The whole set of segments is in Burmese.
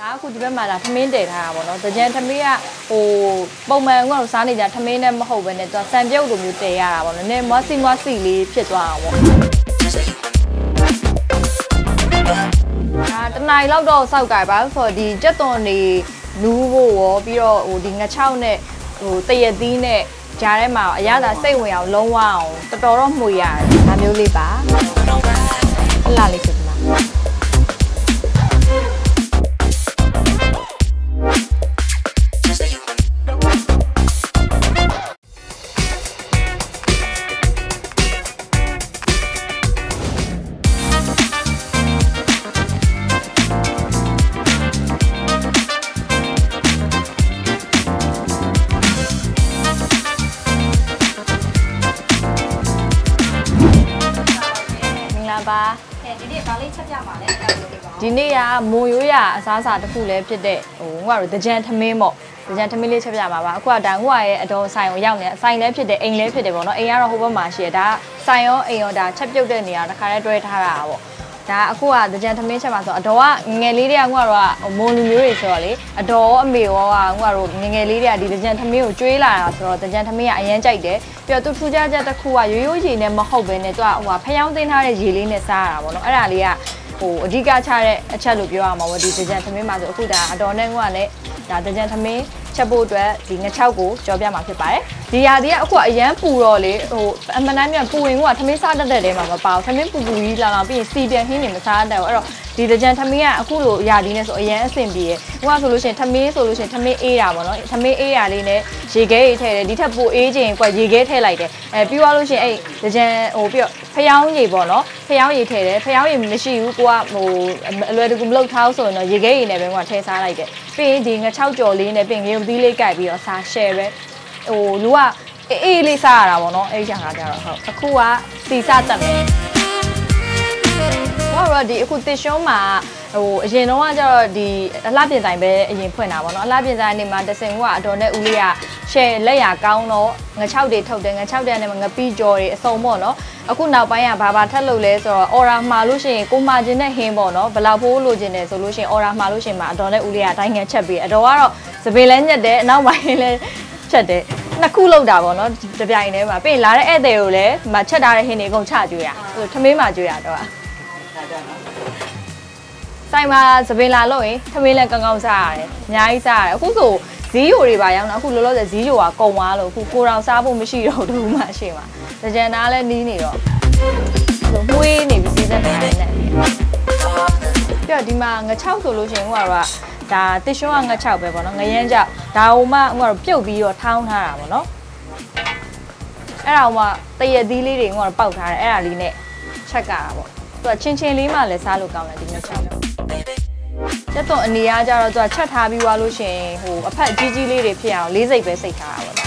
ဒါအခုဒီဘက်မှာဒါထမင်းတည်ထားတာပေါ့နော်။ကြံထမင်းကဟိုပုံမှန်ကတော့စားနေကြထမင်းနဲ့မဟုတ်ဘဲနဲ့သူကဆန်ပြုတ်လိုမျိုးတည်ရတာပေါ့နော်။နည်းမွားစီမွားစီလေးဖြစ်သွားအောင်ပေါ့။ဒါတနိုင်လောက်တော့စောက်ကြပါဆိုတော့ဒီကြက်သွန်နေနူးဖို့ရောပြီးတော့ဟိုဒီငချောက်နဲ့ဟိုတရက်သီးနဲ့ဂျားထဲမှာအရသာစိတ်ဝင်အောင်လုံးဝအောင်တော်တော်တော့မှုရတယ်ဒါမျိုးလေးပါအလားလေးဖြစ်ပါလားမ ပြပါလဲအဲ့ဒါလေးပါဒီနေ့ကမွန်ရိုးရအစားအစာတစ်ခုလည်းဖြစ်တဲ့ဟိုငါတို့တကြံထမင်းပေါ့တကြံထမင်းလေးချက်ပြပါပါအခုကဒါငါရဲ့အတော်ဆိုင်ကိုရောက်နေဆိုင်လည်းဖြစ်တယ်အိမ်လည်းဖြစ်တယ်ပေါ့နော်အိမ်ကတော့ဟိုဘက်မှာရှိတယ်ဒါဆိုင်ရောအိမ်ရောဒါချက်ပြုတ်တဲ့နေရာတစ်ခါတည်းတွဲထားတာပေါ့ဒါအခုကတကြံထမင်းချက်ပါဆိုအတော်ကငငယ်လေးတွေကငါတို့ကမွန်လူမျိုးတွေဆိုတော့လေအတော်ရောအမေရောကငါတို့ငငယ်လေးတွေကဒီတကြံထမင်းကိုကျွေးလာတာဆိုတော့တကြံထမင်းကအရန်ကြိုက်တယ်ပြီးတော့သူထူးခြားချက်တစ်ခုကရိုးရိုးရေနဲ့မဟုတ်ဘဲနဲ့သူကဟိုဖျောင်းသိမ်းထားတဲ့ရေလေးနဲ့စားရတာပေါ့နော်အဲ့ဒါလေးက ဟိုအဓိကချတဲ့အချက်လို့ပြောရမှာပေါ့ဒီတကြံသမင်းမှာဆိုအခုဒါအတော်နဲ့ကလည်းဒါတကြံသမင်းချက်ဖို့အတွက်ဒီငချောက်ကိုကြောပြမှာဖြစ်ပါတယ်ဒီရာဒီကအခုကအရန်ပူတော့လေဟိုအမှန်တမ်းပြန်ပူရင်ကသမင်းစားတတ်တဲ့တဲမှာမပါဘူးသမင်းပူပူကြီးလာလာပြီးရင်စီပြန်ဟင်းနေမစားတတ်ဘူးအဲ့တော့ ဒီတကြံသမင်းကအခုလိုရာဒီနဲ့ဆိုအရန်အဆင်ပြေတယ်ဟိုကဆိုလို့ရှိရင်သမင်းဆိုလို့ရှိရင်သမင်းအေးတာပေါ့နော်သမင်းအေးတာလေးနဲ့ရေခဲရေးထည့်တယ်ဒီထက်ပိုအေးချင်ကွက်ရေခဲထည့်လိုက်တယ်အဲပြီးသွားလို့ရှိရင်အဲ့တကြံဟိုပြီးတော့ဖျောင်းရေပေါ့နော်ဖျောင်းရေထည့်တယ်ဖျောင်းရေမရှိဘူးကိုကဟိုအလွယ်တကူမလုပ်ထားဆိုရင်တော့ရေခဲရေနဲ့ပဲကိုကထည့်စားလိုက်တယ်ပြီးရင်ဒီငချောက်ကြော်လေးနဲ့ပြီးရင်ငရုတ်သီးလေးကြိုက်ပြီးတော့စား share ပဲဟိုလူကအေးအေးလေးစားရတာပေါ့နော်အဲ့ဒီဟာကြတော့ဟုတ်အခုကစီစားတက်မယ် ဟောတော့ဒီအခုတစ်ရှုံးမှာဟိုအရင်တော့ကကျတော့ဒီအလှပြင်ဆိုင်ပဲအရင်ဖွင့်တာပေါ့နော်အလှပြင်ဆိုင်နေမှာတစင်ကအတော်နဲ့ဦးလေးက share လက်ရကောင်းတော့ငချောက်တွေထုတ်တယ်ငချောက်တဲ့နဲ့ငပီးကြော်တွေအစုံပေါ့နော်အခုနောက်ပိုင်းကဘာဘာထက်လို့လဲဆိုတော့ aura မှာလို့ရှိရင်ကိုမာခြင်းနဲ့ဟင်းပေါ့နော်ဘယ်လောက်ဖိုးလိုချင်တယ်ဆိုလို့ရှိရင် aura မှာလို့ရှိရင်မှာအတော်နဲ့ဦးလေးကတိုင်းငယ်ချက်ပြီးအတော်ကတော့စပင်လဲညက်တယ်အနောက်ပိုင်းလဲချက်တယ်နှစ်ခုလောက်တာပေါ့နော်တပြိုင်တည်းမှာပြီးရင်လာတဲ့ဧည့်သည်ကိုလည်းမချက်ထားတဲ့ဟင်းတွေအကုန်ချကျွေးရဟိုထမင်းမှကျွေးရတော့ ဆိုင်မှာစပင်လာလို့ရင်ထမင်းလည်းကောင်းကောင်းစားရတယ်အများကြီးစားရတယ်အခုဆိုဇီးယိုတွေပါရောက်တော့အခုလောလောဆယ်ဇီးယိုကကုံသွားလို့အခုကိုတော်စားဖို့မရှိတော့ဘူးမှရှိမှာတကြံသားလည်းနီးနေတော့ဆိုမွေးနေပြီစီးစက်နေတယ်နဲ့ပြီးတော့ဒီမှာငချောက်ဆိုလို့ရှိရင်ဟိုကတော့ဒါတစ်ရှုံးကငချောက်ပဲပေါ့နော်ငရမ်းကြောက်ဒါဟိုမှဟိုကတော့ပြုတ်ပြီးတော့ထောင်းထားတာပေါ့နော်အဲ့ဒါဟိုမှတရက်သီးလေးတွေဟိုကတော့ပေါက်ထားတယ်အဲ့ဒါလေးနဲ့ချက်ကတာပေါ့ သူကချင်းချင်းလေးမှလည်းစားလို့ကောင်းတယ်ဒီငချောက်ကျက်တော့အနေအားကြတော့သူကချက်ထားပြီးွားလို့ရှိရင်ဟိုအဖက်ကြီးကြီးလေးတွေဖြစ်အောင်လေးစိတ်ပဲစိတ်ထားတာပေါ့ဒါ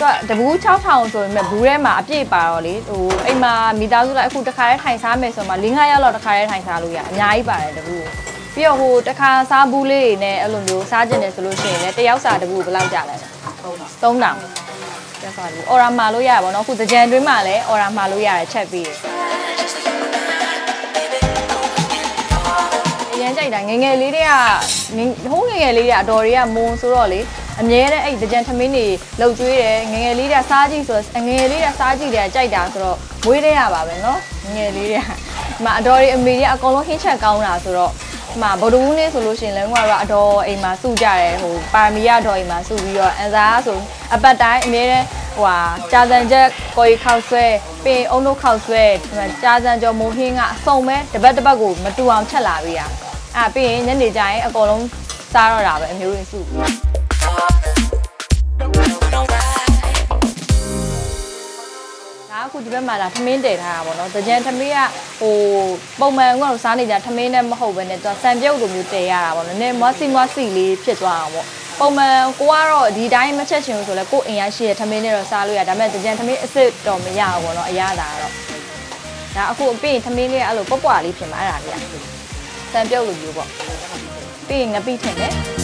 တော့တဘူး6000ဆိုရင်ဘူးထဲမှာအပြည့်ပါတော့လေဟိုအိမ်မှာမိသားစုလိုက်အခုတစ်ခါတည်းထိုင်စားမယ်ဆိုမှ၄၅ရက်လောက်တစ်ခါတည်းထိုင်စားလို့ရအများကြီးပါတယ်တဘူးပြီးတော့ဟိုတစ်ခါစားဘူးလေးတွေနဲ့အဲ့လိုမျိုးစားကျင်တယ်ဆိုလို့ရှိရင်လည်းတယောက်စာတဘူးဘယ်လောက်ကြလဲ 3000 3000ကျက်သွားပြီအော်ရာမာလို့ရပါဘောနော်အခုတကြံတွင်းမှာလည်းအော်ရာမာလို့ရတယ်ချက်ပြီးအရင်ကြိုက်တာငယ်ငယ်လေးတွေကဟိုးငယ်ငယ်လေးတွေအတော်တွေကမွန်ဆိုတော့လေအမြဲတမ်းအဲ့တကြံထမင်းတွေလှုပ်ကျွေးတယ်ငယ်ငယ်လေးတွေကစားကြည့်ဆိုငယ်ငယ်လေးတွေကစားကြည့်တယ်ကြိုက်တာဆိုတော့မွေးတဲ့ရပါပဲနော်ငယ်လေးတွေကဒီမှာအတော်တွေအမေတွေအကုန်လုံးဟင်းချက်ကောင်းတာဆိုတော့ ဒီမှာဗဒူးနေ့ဆိုလို့ရှိရင်လည်းငါတို့ကအတော်အိမ်မှာစုကြတယ်ဟိုပါရမီရတော်အိမ်မှာစုပြီးတော့အန်စာဆိုအပတ်တိုင်းအမြဲတမ်းဟိုဟာကြာစံချက်ကိုရီခောက်ဆွဲပင်အုံတို့ခောက်ဆွဲဒီမှာကြာစံကျော်မိုးဟင်းကအစုံပဲတပတ်တပတ်ကိုမတူအောင်ချက်လာပေးရအဲ့ပြီးရင်ညနေကျရင်အကုန်လုံးစားတော့တာပဲအမျိုးတွေစုပြီး အခုဒီဘက်မှာဒါထမင်းတည်ထားတာပေါ့နော်။ကြံထမင်းကဟိုပုံမှန်ကတော့စားနေကြထမင်းနဲ့မဟုတ်ဘဲနဲ့သူကဆန်ပြုတ်လိုမျိုးတည်ရတာပေါ့နော်။နည်းမွားစီမွားစီလေးဖြစ်သွားအောင်ပေါ့။ပုံမှန်ကိုကတော့ဒီတိုင်းမချက်ချင်ဘူးဆိုလဲကိုအိမ်ရရှိတဲ့ထမင်းနဲ့တော့စားလို့ရဒါပေမဲ့ကြံထမင်းအစ်စ်တော့မရဘူးပေါ့နော်။အရသာတော့ဒါအခုပြီးရင်ထမင်းလေးကအဲ့လိုပွပွလေးဖြစ်မှာအဲ့ဒါလေးကဆန်ပြုတ်လိုမျိုးပေါ့။ပြီးရင်ငပိထင်တယ်။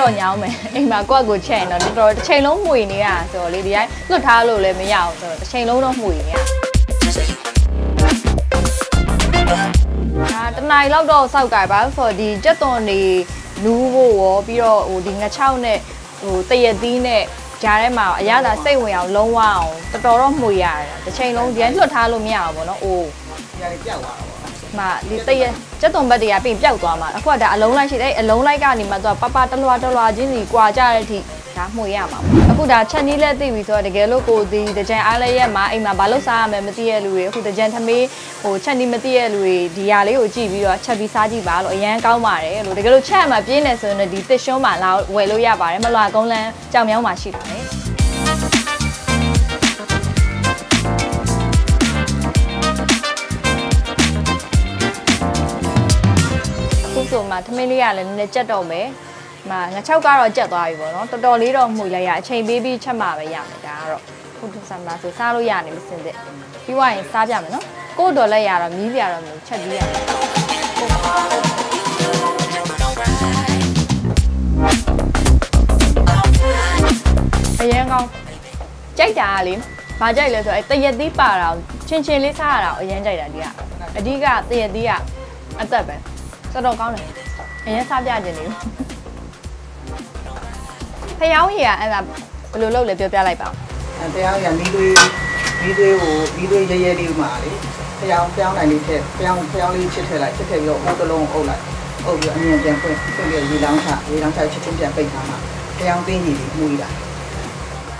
တော့ညောင်းမယ်အိမ်မှာကိုယ့်အကိုချက်ရင်တော့တော်တော်တစ်ချိန်လုံးမှွေနေရဆိုတော့လေဒီတိုင်းလွတ်ထားလို့လည်းမရအောင်ဆိုတော့တစ်ချိန်လုံးတော့မှွေနေရဒါတနိုင်လောက်တော့စောက်ကြပါဆိုတော့ဒီကြက်သွန်တွေနူးဖို့ရောပြီးတော့ဟိုဒီငချောက်နဲ့ဟိုတရက်သီးနဲ့ကြားထဲမှာအရသာစိတ်ဝင်အောင်လုံးဝအောင်တော်တော်တော့မှွေရတယ်တစ်ချိန်လုံးဒီတိုင်းလွတ်ထားလို့မရအောင်ပေါ့နော်အိုးညာလေးပြောက်သွားတာပေါ့ မှာဒီတရက်ကျက်သွန်ဘက်တွေကပြင်ပျောက်သွားမှာအခုကဒါအလုံးလိုက်ရှိတယ်အလုံးလိုက်ကနေမှသူကပပတလွာတလွာချင်းစီကွာကြတဲ့အထိဒါမှွေရမှာပေါ့အခုဒါချက်နီးလက်သိပြီဆိုတော့တကယ်လို့ကိုဒီတကြံအားလည်းရက်မှာအိမ်မှာဘာလို့စားရမလဲမသိရလူတွေအခုတကြံသမီးဟိုချက်နီးမသိရလူတွေဒီဟာလေးကိုကြည့်ပြီးတော့ချက်ပြီးစားကြည့်ပါလို့အရန်ကောင်းပါတယ်လို့တကယ်လို့ချက်မှာပြင်းနေဆိုရင်ဒီတစ်ရှုံးမှာလာဝယ်လို့ရပါတယ်မလွာကုန်းလန်းကြောင်မြောင်းမှာရှိပါတယ် ဆိုမှသမင်းလေးကလည်းနည်းနည်းကြက်တော့မယ်။မှာငါ6ကတော့ကြက်သွားပြီပေါ့နော်။တော်တော်လေးတော့မှုလိုက်ရအချိန်ပေးပြီးချက်မှပဲရမယ်ဒါကတော့ခုထဆမ်လာဆိုစားလို့ရနေမစင်တဲ့။ပြီးွားရင်စားပြမယ်နော်။ကို့တော်လက်ရတော့မြည်ပြတော့မျိုးချက်ပြီးရမယ်။အရင်ကောင်းကြိုက်တာကလေဘာကြိုက်လဲဆိုတော့အဲတရက်သီးပါတာကိုချင်းချင်းလေးစားရတာကိုအရင်ကြိုက်တာဒီကအဓိကတရက်သီးကအသက်ပဲ တော်တော်ကောင်းတယ်အရင်စားပြခြင်းနေဖျောင်းရည်ကအဲ့ဒါဘယ်လိုလုပ်လဲပြောပြလိုက်ပါဦးအဲတရားရမီးသွေးမီးသွေးကိုမီးသွေးရဲရဲလေးမှာလေဖျောင်းဖျောင်းနိုင်လေးထည့်ဖျောင်းဖျောင်းလေးချစ်ထည့်လိုက်ချစ်ထည့်ပြီးတော့အုပ်တစ်လုံးအုပ်လိုက်အုပ်ပြီးအမြင်ပြန်ဖွင့်ဖွင့်ပြီးရေလောင်းချရေလောင်းချချစ်ချင်းပြန်ပိတ်ထားမှာဖျောင်းသိင်းကြီးပြီးမှုရတာ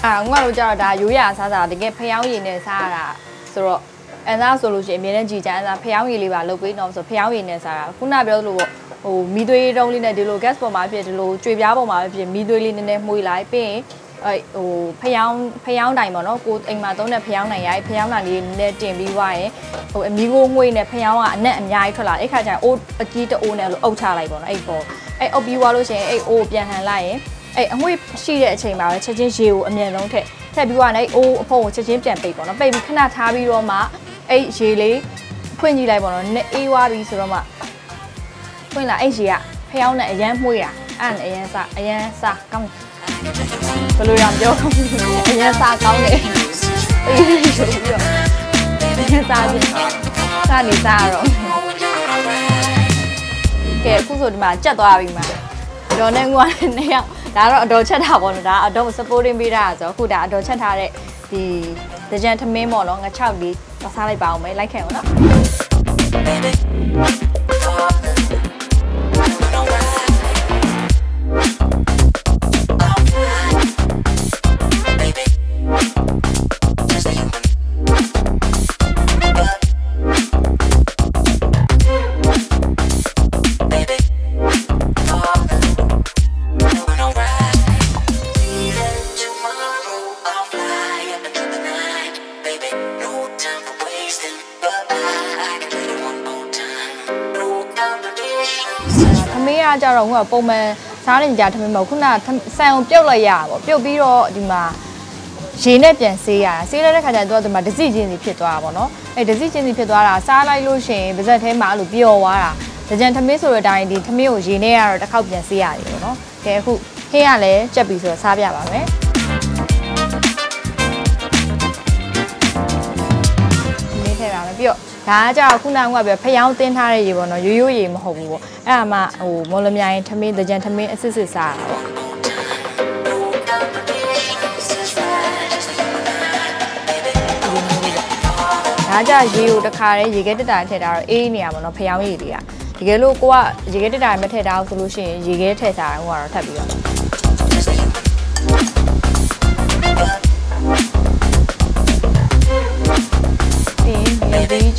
အာငါတို့ကြတော့ဒါရိုးရစားစားတကယ်ဖျောင်းရည်နဲ့စားရတာဆိုတော့ အန်သားဆိုလို့ရှိရင်အမြဲတမ်းကြည်ကြအန်သားဖျောင်းရည်လေးပါလုပ်ပေးတော့ဆိုဖျောင်းရည်နဲ့စားတာခုနပြောသလိုပေါ့ဟိုမီသွေးတုံးလေးနဲ့ဒီလို gas ပေါ်မှာဖြစ်ဒီလိုကြွေပြားပေါ်မှာဖြစ်မီသွေးလေးနည်းနည်းမှုလိုက်ပြီးရင်အဲဟိုဖျောင်းဖျောင်းတိုင်ပေါ့နော်ကိုအိမ်မှာသုံးတဲ့ဖျောင်းတိုင်ရိုက်ဖျောင်းတိုင်လေးနည်းနည်းတင်ပြီးွားရင်ဟိုအမီကိုငွေနဲ့ဖျောင်းကအနက်အများကြီးထွက်လာအဲ့ခါကျရင်အိုးအကြီးတအိုးနဲ့လို့အုပ်ချလိုက်ပေါ့နော်အဲ့ပေါ်အဲ့အုပ်ပြီးွားလို့ရှိရင်အဲ့အိုးပြန်ဟန်လိုက်ရင်အဲ့အငွေ့ရှိတဲ့အချိန်မှာပဲချက်ချင်းရေကိုအမြင်ဆုံးထည့်ထည့်ပြီးွားနေအိုးအဖုံကိုချက်ချင်းပြန်ပိတ်ပေါ့နော်ပိတ်ပြီးခဏထားပြီးတော့မှ အဲ့ရေလေးဖွင့်ကြည့်လိုက်ပေါ့နော်နည်းအေးွားပြီးဆိုတော့မှဖွင့်လာအဲ့ရေကဖျောင်းနဲ့အရန်မှုရအဲ့နဲ့အရန်စားအရန်စားကောင်းဘယ်လိုရမပြောကောင်းအရန်စားကောင်းတယ်အေးဆိုပြီးတော့အရန်စားပြီးစားနေစားတော့ကဲအခုဆိုဒီမှာကြက်သွားပြီမှာဒေါ်နဲ့ငွားနဲ့နှစ်ယောက်ဒါတော့အတော်ချက်တာပေါ့နော်ဒါအတော် supporting ပေးတာဆိုတော့အခုဒါအတော်ချက်ထားတဲ့ဒီဒကြံထမင်းပေါ့နော်ငါ6လေး မစားလိုက်ပါအောင်မယ်လိုက်ခဲ့အောင်နော် ပုံမှန်စားနေကြထမင်းမဟုတ်ခုနကဆန်အောင်ပြုတ်လိုက်ရတာပေါ့ပြုတ်ပြီးတော့ဒီမှာရေနဲ့ပြန်ဆေးရတာဆေးလိုက်တဲ့ခါကျတော့သူကဒီမှာဒစီချင်းစီဖြစ်သွားတာပေါ့နော်အဲဒစီချင်းစီဖြစ်သွားတာစားလိုက်လို့ရှိရင်ပါဇက်ထဲမှာအဲ့လိုပျော်သွားတာဒကြံထမင်းဆိုတဲ့အတိုင်းဒီထမင်းကိုရေနဲ့ရတော့တစ်ခေါက်ပြန်ဆေးရတယ်ပေါ့နော်ကဲအခုဟင်းကလည်းကြက်ပြီးဆိုတော့စားပြပါမယ်နေထည့်ပါမယ်ပြီးတော့ ဒါကကြောက်ခုနကပြောဖျောင်းတင်းထားတဲ့ရေပေါ့နော်ရိုးရိုးရေမဟုတ်ဘူးပေါ့အဲ့ဒါမှဟိုမော်လမြိုင်ထမင်းဒကြံထမင်းအစစ်စစ်စားတာပေါ့ဒါကြရေကိုတစ်ခါတည်းရေခဲတက်တာထည့်တာတော့အေးနေရပါတော့ဖျောင်းရည်တွေကတကယ်လို့ကိုကရေခဲတက်တာမထည့်တာဆိုလို့ရှိရင်ရေခဲထည့်စားတာဟိုကတော့ထပ်ပြီးတော့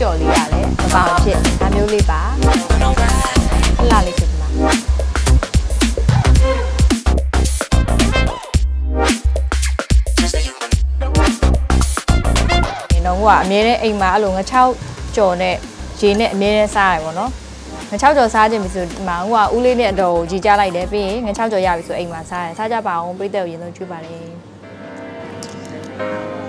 ကြော်လေးရတယ်မပါဖြစ်ဒါမျိုးလေးပါလှလာလေးဖြစ်မှာဒီတော့ဟိုကအမြဲတမ်းအိမ်မှာအဲ့လိုငချောက်ကြော်နဲ့ရေနဲ့အမြဲတမ်းစားရတယ်ပေါ့နော်ငချောက်ကြော်စားခြင်းပြီဆိုဒီမှာဟိုကဦးလေးနဲ့အတော်ကိုကြီးကြလိုက်တယ်ပြီးရင်ငချောက်ကြော်ရပြီဆိုအိမ်မှာစားရတယ်စားကြပါအောင်ပြိတ္တကိုရင်ဆုံးကျွေးပါလေอื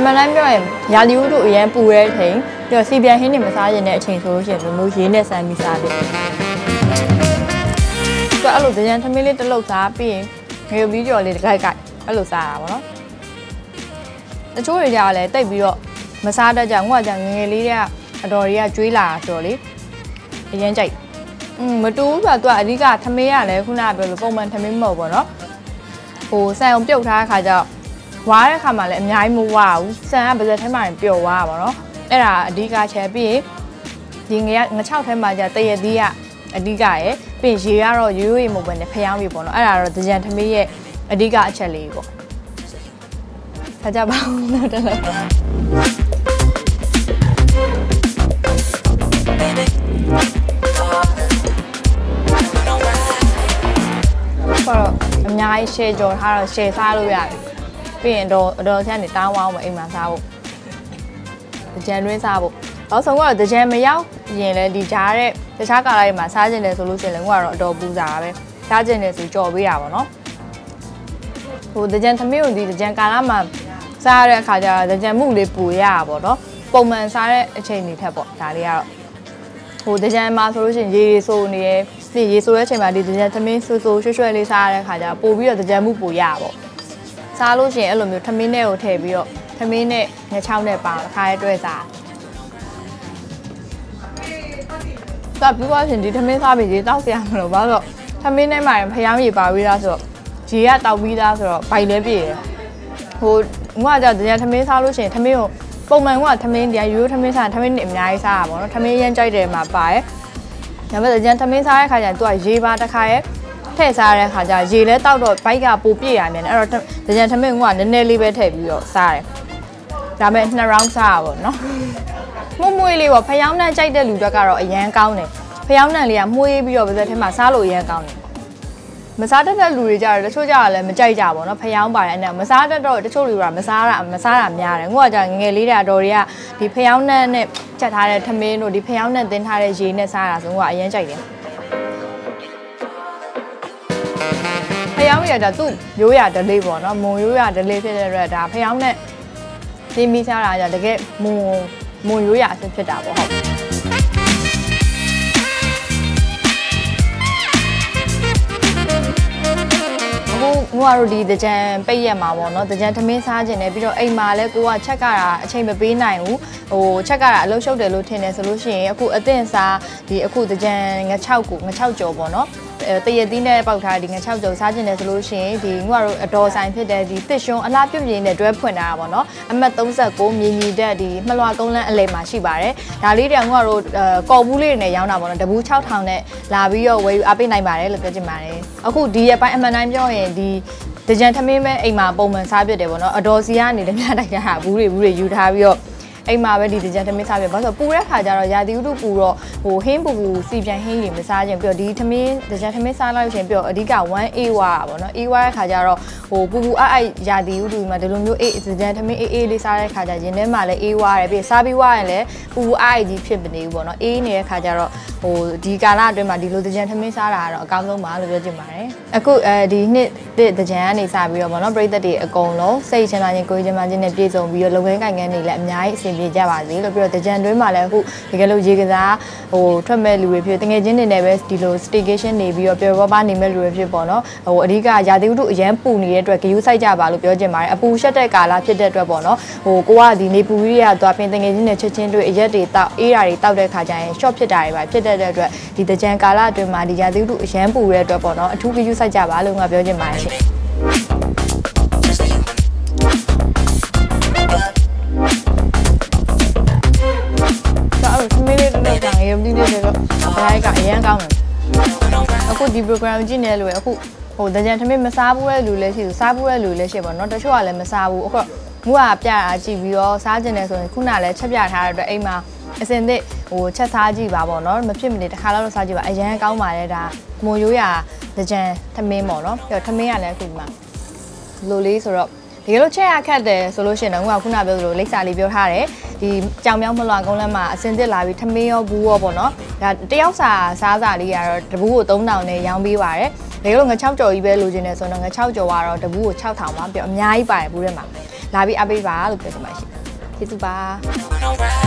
အမှန်တမ်းပြောရင်ရာသီဥတုအရန်ပူတဲ့အချိန်ပြီးတော့စီပြန်ဟင်းတွေမစားရင်တဲ့အချိန်ဆိုလို့ရှိရင်ဒီလိုရေးနဲ့ဆန်ပြီးစားတယ်သူအဲ့လိုကြံသမီးလေးတစ်လုတ်စားပြီးရင်ငရုတ်ပြီးကြော်လေးတစ်ခိုက်ခိုက်အဲ့လိုစားတာပေါ့နော်တချို့တွေကြလည်းတိတ်ပြီးတော့မစားတတ်ကြငွားကြငယ်ငယ်လေးတဲ့အတော်တွေကကျွေးလာတာဆိုတော့လေအရင်ကြိုက်อืมမတူဘူးဆိုတော့သူကအဓိကသမင်းရလဲခုနကပြောလို့ပုံမှန်သမင်းမဟုတ်ပေါ့နော်ဟိုဆန်အောင်ပြုတ်ထားတဲ့ခါကျတော့ ဝါတဲ့ခါမှလည်းအများကြီးမဝဘူးဆန်ကပါဇက်ထဲမှာပျော်သွားတာပေါ့နော်အဲ့ဒါအဓိကချက်ပြီးရင်ဒီငရငချောက်ထဲမှာじゃတရသီးကအဓိကရယ်ပြီးရင်ရေကတော့ရိုးရိုးရေမဟုတ်ဘဲနဲ့ဖျောင်းရေပေါ့နော်အဲ့ဒါတော့ကြံသမီးရဲ့အဓိကအချက်လေးပေါ့ဆက်ကြပါဦးနောက်တစ်လုံးဆိုတော့အများကြီး share ကြော်ထားတော့ share စားလို့ရတယ် ပြီးရင်တော့အတော်ဆန်းနေတောင်းအောင်မအိမ်မှာစားဖို့ကြံတွင်းစားဖို့နောက်ဆုံးကတော့ကြံမရောက်ရင်လည်းဒီကြားတဲ့တခြားကာလတွေမှာစားကျင်တယ်ဆိုလို့ရှိရင်လည်းငါကတော့အတော်ပူစားပဲစားကျင်တယ်ဆိုကြော်ပေးတာပေါ့နော်ဟိုကြံသမီးတို့ဒီကြံကာလမှာစားရတဲ့အခါကျတော့ကြံမှုလေးပူရတာပေါ့နော်ပုံမှန်စားတဲ့အချိန်တွေထက်ပေါ့ဒါလေးကတော့ဟိုတကြံမှာဆိုလို့ရှိရင်ရေရေဆိုနေရယ်ဒီရေဆိုတဲ့အချိန်မှာဒီတကြံသမင်းဆူဆူရွှဲရွှဲလေးစားရတဲ့ခါကျတော့ပို့ပြီးတော့တကြံမှုပိုရပါပေါ့ စားလို့ရှိရင်အဲ့လိုမျိုးသမင်းနဲ့ကိုထည့်ပြီးတော့သမင်းနဲ့ငချောင်းနဲ့ပါတစ်ခါရဲတွဲစားစားပြီးသွားရှင်ဒီသမင်းစားပြီးရေတောက်စရာမလိုဘာလို့သမင်းနဲ့မှရင်ဖျောင်းရေပါပြီးသားဆိုတော့ရေကတောက်ပြီးသားဆိုတော့ဗိုက်လဲပြည့်တယ်ဟိုငါကကြတကြံသမင်းစားလို့ရှိရင်သမင်းကိုပုံမှန်ကသမင်းတရားရိုးရိုးသမင်းစားရင်သမင်းနဲ့အများကြီးစားတာပေါ့နော်သမင်းရမ်းကြိုက်တယ်မှာပါတယ်ဒါပေမဲ့ကြံသမင်းစားတဲ့ခါကျရင်သူကရေပါတစ်ခါရဲ့ ထည့်စားတဲ့ခါကျရေလဲတောက်တော့ဘိုက်ကပိုပြည့်ရမြန်တယ်အဲ့တော့ကြံသမင်းကနည်းနည်းလေးပဲထည့်ပြီးတော့စားတယ်ဒါပေမဲ့နှစ် round စားရပါတော့နော်မှုမွေးလေးပေါ့ဖျောင်းနှံကြိုက်တဲ့လူတွေကတော့အရန်ကောင်းတယ်ဖျောင်းနှံလေးကမှုေးပြီးတော့ပါဇက်ထဲမှာစားလို့အရန်ကောင်းတယ်မစားတတ်တဲ့လူတွေကြတော့တချို့ကြတော့လည်းမကြိုက်ကြပါတော့ဖျောင်းပါတယ်အဲ့ဒါမစားတတ်တော့တချို့လူတွေကမစားတာမစားတာများတယ်ငိုကကြငယ်လေးတဲ့အတော်တွေကဒီဖျောင်းနှံနဲ့ချက်ထားတဲ့ထမင်းတို့ဒီဖျောင်းနှံတင်ထားတဲ့ရေနဲ့စားတာဆိုငိုကအရန်ကြိုက်တယ် ဖျောင်းရတာသူ့ရိုးရဒလေးပေါ့နော်မုံရိုးရဒလေးဖြစ်တဲ့အတွက်ဒါဖျောင်းနဲ့ဒီမိစားတာကြတကယ်မုံမုံရိုးရအဖြစ်ဖြစ်တာပေါ့ဟုတ်အခုငိုကတော့ဒီတကြံပိတ်ရက်မှာပေါ့နော်တကြံသမင်းစားခြင်းနဲ့ပြီးတော့အိမ်မှာလည်းကိုကချက်ကတာအချိန်မပေးနိုင်ဘူးဟိုချက်ကတာအလုပ်ရှုပ်တယ်လို့ထင်တယ်ဆိုလို့ရှိရင်အခုအသင့်စားဒီအခုတကြံင6ကိုင6ကြော်ပေါ့နော်အဲ တရသီးနဲ့ပေါက်ထားဒီင6ကြော်စားခြင်းတယ်ဆိုလို့ရှိရင်ဒီငိုကတော့အတော်ဆိုင်ဖြစ်တဲ့ဒီတစ်ရှွန်းအလားပြုတ်ပြင်းနဲ့တွဲဖွင့်ထားတာပေါ့နော်အမှတ်39မြင်းကြီးတက်ဒီမှလွာကုန်းလန်းအလဲမှာရှိပါတယ်ဒါလေးတွေကငိုကတော့ကော်ဘူးလေးတွေနဲ့ရောင်းတာပေါ့နော်တဘူး6000နဲ့လာပြီးတော့ဝယ်ယူအားပေးနိုင်ပါတယ်လို့ပြောချင်ပါတယ်အခုဒီရက်ပိုင်းအမှန်တိုင်းပြောရင်ဒီတကြံထမင်းပဲအိမ်မှာပုံမှန်စားပြတယ်ပေါ့နော်အတော်စီကနေလည်းမြတိုက်ကြတာဘူးတွေဘူးတွေယူထားပြီးတော့ အိမ်မှာပဲဒီတကြံထမင်းစားပြဘာလို့ဆိုပူတဲ့ခါကျတော့ရာသီဥတုပူတော့ဟိုဟင်းပူပူစီပြန်ဟင်းတွေမစားခြင်းပြီးတော့ဒီထမင်းတကြံထမင်းစားလိုက်ရှင်ပြီးတော့အဓိက 1A ဝါပေါ့နော် A ဝါတဲ့ခါကျတော့ဟိုပူပူအဲ့အဲ့ရာသီဥတုမှာဒီလိုမျိုးအေးတကြံထမင်းအေးအေးလေးစားတဲ့ခါကျရင်ထဲမှာလည်း A ဝါတယ်ပြီးစားပြီးဝါရင်လည်းပူပူအဲ့အဲ့ကြီးဖြစ်မနေဘူးပေါ့နော်အေးနေတဲ့ခါကျတော့ဟိုဒီကာလအတွင်းမှာဒီလိုတကြံထမင်းစားတာကတော့အကောင်းဆုံးပါလို့ပြောချင်ပါတယ်အခုအဲဒီနှစ်တစ်တကြံကနေစပြီးတော့ပေါ့နော်ပြည်သက်တွေအကုန်လုံးစိတ်ချမ်းသာခြင်းကိုယ်ချမ်းသာခြင်းနဲ့ပြည့်စုံပြီးတော့လုပ်ငန်းကိုင်ငန်းတွေလည်းအများကြီးအဆင်ပြေကြပါစေလို့ပြီးတော့တကြံတွင်းမှာလည်းအခုတကယ်လို့ရေကစားဟိုထွက်မဲ့လူတွေဖြစ်တကယ်ချင်းတွေနဲ့ပဲဒီလို staycation နေပြီးတော့ပျော်ပါးပါးနေမဲ့လူတွေဖြစ်ပေါ့နော်ဟိုအဓိကရာသီဥတုအရန်ပူနေတဲ့အတွက်ဂယူးဆိုင်ကြပါလို့ပြောချင်ပါတယ်အပူရှက်တဲ့ကာလဖြစ်တဲ့အတွက်ပေါ့နော်ဟိုကိုကဒီနေပူကြီးရသွားပြင်တကယ်ချင်းနဲ့ချက်ချင်းတွေ့အရက်တွေတောက်အေးရာတွေတောက်တဲ့ခါကျရင် short ဖြစ်တာတွေပါဖြစ်တဲ့အတွက်ဒီတကြံကာလအတွင်းမှာဒီရာသီဥတုအရန်ပူတဲ့အတွက်ပေါ့နော်အထူးဂယူးဆိုင်ကြပါလို့ငါပြောချင်ပါတယ်ရှင် ဒီ program ကြည့်နေလို့အခုဟိုတကြံသမီးမစားဘူးတဲ့လူလည်းရှိသူစားဘူးတဲ့လူလည်းရှိပါတော့တချို့ကလည်းမစားဘူးအခုမူကပြတာကြည့်ပြီးတော့စားကျင်တယ်ဆိုရင်ခုနလည်းချက်ပြထားတဲ့အတွက်အိမ်မှာအစင်သစ်ဟိုချက်စားကြည့်ပါပေါ့နော်မဖြစ်မနေတစ်ခါတော့စားကြည့်ပါအရန်ကောင်းပါတယ်ဒါမွန်ရိုးရာတကြံသမင်းပေါ့နော်ပြီးတော့သမင်းကလည်းအခုဒီမှာလိုလေးဆိုတော့တ ကယ်လို့ချက်ရခတ်တယ်ဆိုလို့ရှိရင်တော့ခုနပြောသလိုလိပ်စာလေးပြောထားတယ်ဒီကြောင်မြောင်းမလွန်ကုန်းလမ်းမှာအစင်သစ်လာပြီးထမင်းရောဘူးရောပေါ့နော်ဒါတယောက်စာစားစာလေးကတော့တဘူးကို3000နဲ့ရောင်းပေးပါတယ်တကယ်လို့ငါ6ကြော်ကြီးပဲလိုချင်တယ်ဆိုတော့ငါ6ကြော်ကတော့တဘူးကို6000ပါပြီးတော့အများကြီးပါတယ်ဘူးထဲမှာလာပြီးအပေးပါလို့ပြောချင်ပါရှိတယ်ကျေးဇူးပါ Alright.